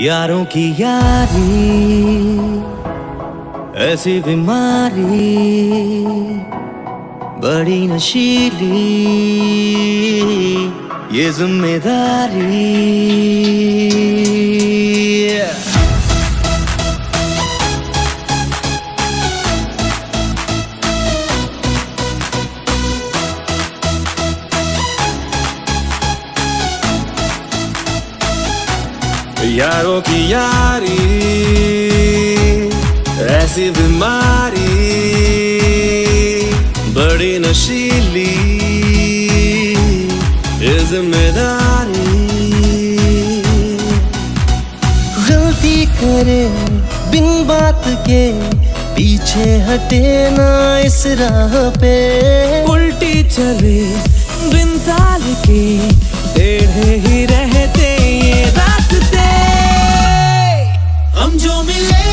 यारों की यारी ऐसी बीमारी बड़ी नशीली ये ज़िम्मेदारी। यारों की यारी ऐसी बीमारी बड़ी नशीली ये ज़िम्मेदारी गलती करे बिन बात के पीछे हटे ना इस राह पे। उल्टी चले बिन ताल के टेढ़े हम जो मिले